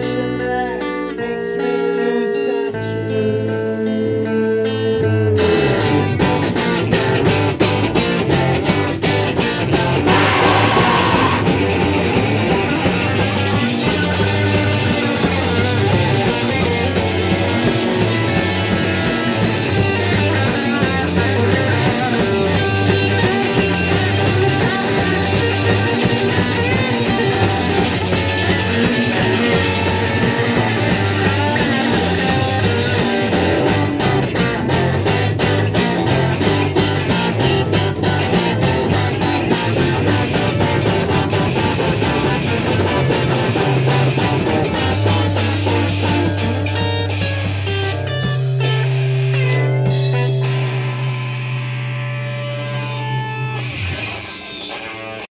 reflection